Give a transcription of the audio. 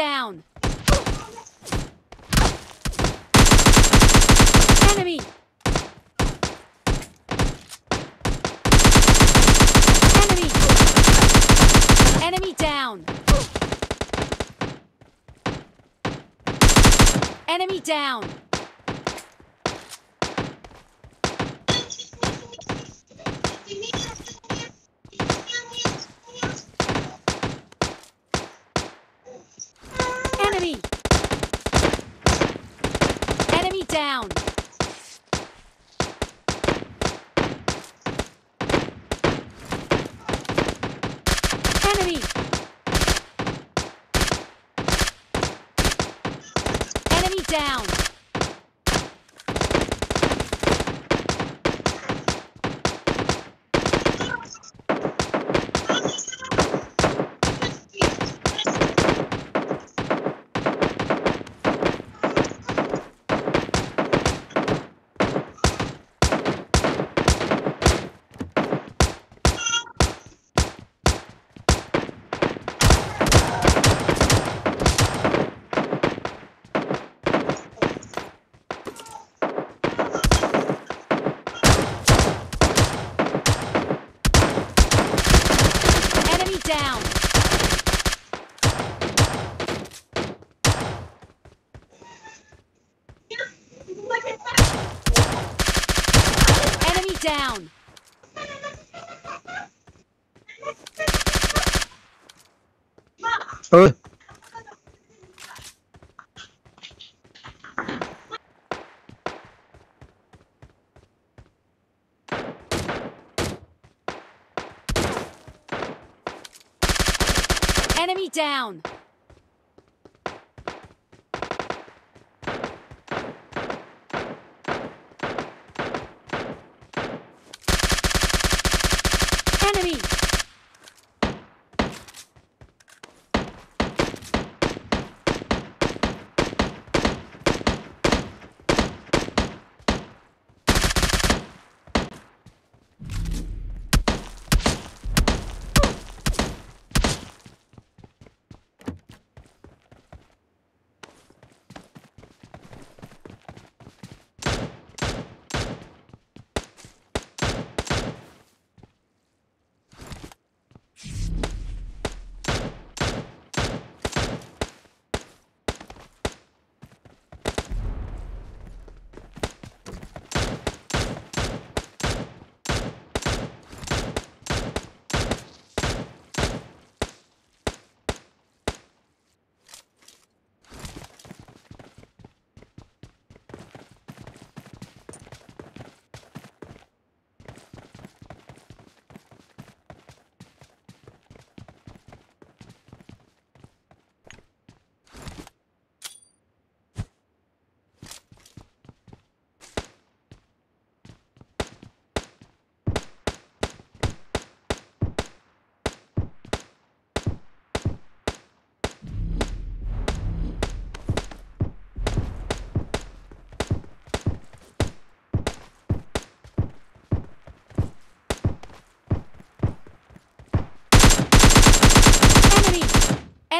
down! Enemy! Enemy! Enemy down! Enemy down! Enemy! Enemy down! Enemy down! Enemy down! ơi Enemy down!